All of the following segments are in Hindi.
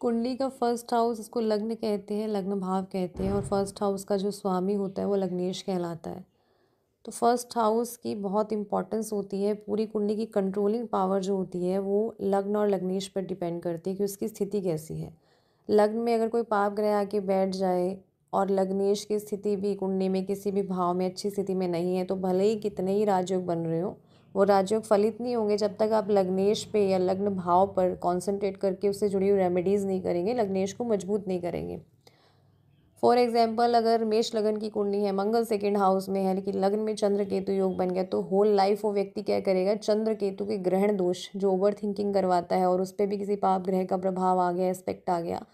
कुंडली का फ़र्स्ट हाउस इसको लग्न कहते हैं, लग्न भाव कहते हैं और फ़र्स्ट हाउस का जो स्वामी होता है वो लग्नेश कहलाता है। तो फ़र्स्ट हाउस की बहुत इंपॉर्टेंस होती है, पूरी कुंडली की कंट्रोलिंग पावर जो होती है वो लग्न और लग्नेश पर डिपेंड करती है कि उसकी स्थिति कैसी है। लग्न में अगर कोई पाप ग्रह आके बैठ जाए और लग्नेश की स्थिति भी कुंडली में किसी भी भाव में अच्छी स्थिति में नहीं है तो भले ही कितने ही राजयोग बन रहे हो वो राजयोग फलित नहीं होंगे जब तक आप लग्नेश पे या लग्न भाव पर कंसंट्रेट करके उससे जुड़ी हुई रेमेडीज़ नहीं करेंगे, लग्नेश को मज़बूत नहीं करेंगे। फॉर एग्ज़ाम्पल अगर मेष लगन की कुंडली है, मंगल सेकेंड हाउस में है, लेकिन लग्न में चंद्र केतु योग बन गया तो होल लाइफ वो व्यक्ति क्या करेगा? चंद्र केतु के ग्रहण दोष, जो ओवर थिंकिंग करवाता है और उस पर भी किसी पाप ग्रह का प्रभाव आ गया एस्पेक्ट आ गया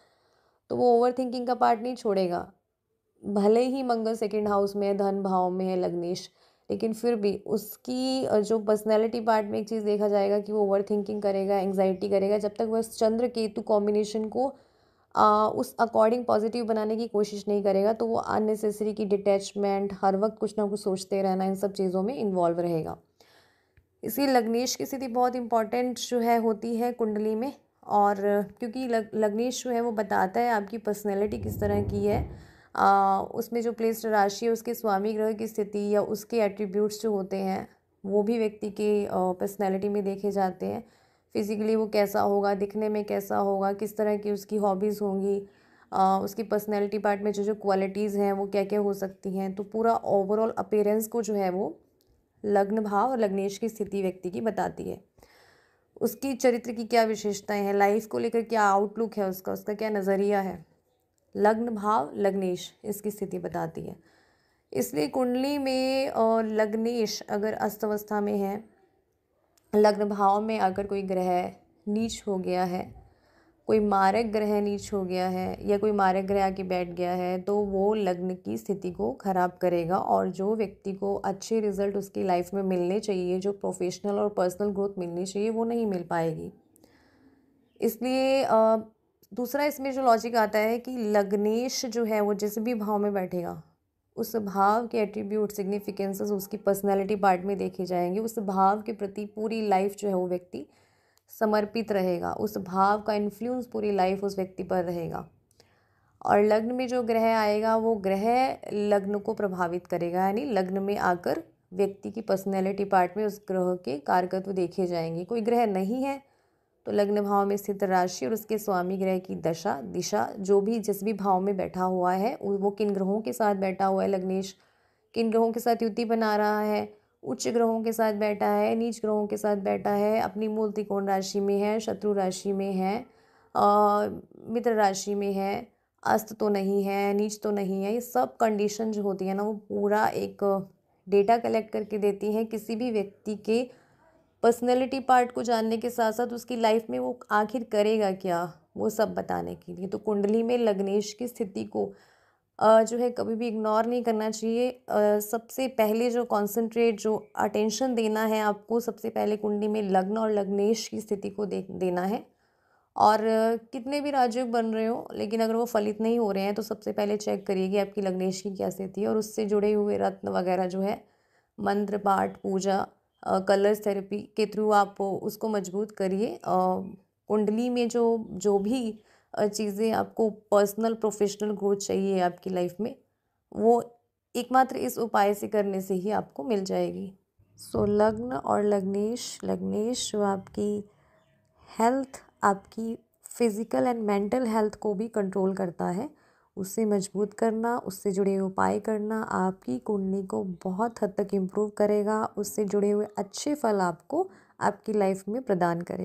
तो वो ओवर थिंकिंग का पार्ट नहीं छोड़ेगा। भले ही मंगल सेकेंड हाउस में है, धन भाव में है, लग्नेश लेकिन फिर भी उसकी जो पर्सनैलिटी पार्ट में एक चीज़ देखा जाएगा कि वो ओवर थिंकिंग करेगा एंगजाइटी करेगा जब तक वह चंद्र केतु कॉम्बिनेशन को आ, उस अकॉर्डिंग पॉजिटिव बनाने की कोशिश नहीं करेगा तो वो अननेसेसरी की डिटैचमेंट हर वक्त कुछ ना कुछ सोचते रहना इन सब चीज़ों में इन्वॉल्व रहेगा। इसलिए लग्नेश की स्थिति बहुत इंपॉर्टेंट जो है होती है कुंडली में और क्योंकि लग लग्नेश जो है वो बताता है आपकी पर्सनैलिटी किस तरह की है। उसमें जो प्लेस्ड राशि है, उसके स्वामी ग्रह की स्थिति या उसके एट्रीब्यूट्स जो होते हैं, वो भी व्यक्ति के पर्सनैलिटी में देखे जाते हैं। फिज़िकली वो कैसा होगा, दिखने में कैसा होगा, किस तरह की उसकी हॉबीज़ होंगी उसकी पर्सनैलिटी पार्ट में जो जो क्वालिटीज़ हैं, वो क्या क्या हो सकती हैं। तो पूरा ओवरऑल अपेयरेंस को जो है वो लग्न भाव और लग्नेश की स्थिति व्यक्ति की बताती है। उसकी चरित्र की क्या विशेषताएँ हैं? लाइफ को लेकर क्या आउटलुक है उसका? उसका क्या नज़रिया है? लग्न भाव लग्नेश इसकी स्थिति बताती है। इसलिए कुंडली में और लग्नेश अगर अस्तवस्था में है, लग्न भाव में अगर कोई ग्रह नीच हो गया है, कोई मारक ग्रह नीच हो गया है या कोई मारक ग्रह आके बैठ गया है तो वो लग्न की स्थिति को ख़राब करेगा और जो व्यक्ति को अच्छे रिज़ल्ट उसकी लाइफ में मिलने चाहिए, जो प्रोफेशनल और पर्सनल ग्रोथ मिलनी चाहिए, वो नहीं मिल पाएगी। इसलिए दूसरा इसमें जो लॉजिक आता है कि लग्नेश जो है वो जिस भी भाव में बैठेगा, उस भाव के एट्रीब्यूट सिग्निफिकेंसेस उसकी पर्सनैलिटी पार्ट में देखे जाएँगे, उस भाव के प्रति पूरी लाइफ जो है वो व्यक्ति समर्पित रहेगा, उस भाव का इन्फ्लुएंस पूरी लाइफ उस व्यक्ति पर रहेगा। और लग्न में जो ग्रह आएगा, वो ग्रह लग्न को प्रभावित करेगा, यानी लग्न में आकर व्यक्ति की पर्सनैलिटी पार्ट में उस ग्रह के कारकत्व देखे जाएँगे। कोई ग्रह नहीं है तो लग्न भाव में स्थित राशि और उसके स्वामी ग्रह की दशा, दिशा, जो भी जिस भी भाव में बैठा हुआ है, वो किन ग्रहों के साथ बैठा हुआ है, लग्नेश? किन ग्रहों के साथ युति बना रहा है? उच्च ग्रहों के साथ बैठा है, नीच ग्रहों के साथ बैठा है, अपनी मूल त्रिकोण राशि में है, शत्रु राशि में है मित्र राशि में है, अस्त तो नहीं है, नीच तो नहीं है, ये सब कंडीशन जो होती है ना, वो पूरा एक डेटा कलेक्ट करके देती हैं किसी भी व्यक्ति के पर्सनैलिटी पार्ट को जानने के साथ साथ उसकी लाइफ में वो आखिर करेगा क्या, वो सब बताने के लिए। तो कुंडली में लग्नेश की स्थिति को जो है कभी भी इग्नोर नहीं करना चाहिए। सबसे पहले जो कंसंट्रेट जो अटेंशन देना है आपको, सबसे पहले कुंडली में लग्न और लग्नेश की स्थिति को दे देना है। और, कितने भी राजयोग बन रहे हो, लेकिन अगर वो फलित नहीं हो रहे हैं तो सबसे पहले चेक करिए कि आपकी लग्नेश की क्या स्थिति है। और उससे जुड़े हुए रत्न वगैरह जो है, मंत्र, पाठ, पूजा कलर्स थेरेपी के थ्रू आप उसको मज़बूत करिए। कुंडली में जो जो भी चीज़ें आपको पर्सनल प्रोफेशनल ग्रोथ चाहिए आपकी लाइफ में वो एकमात्र इस उपाय से करने से ही आपको मिल जाएगी। सो so, लग्न और लग्नेश लग्नेश जो आपकी हेल्थ आपकी फ़िज़िकल एंड मेंटल हेल्थ को भी कंट्रोल करता है। उससे मज़बूत करना, उससे जुड़े उपाय करना आपकी कुंडली को बहुत हद तक इम्प्रूव करेगा, उससे जुड़े हुए अच्छे फल आपको आपकी लाइफ में प्रदान करेगा।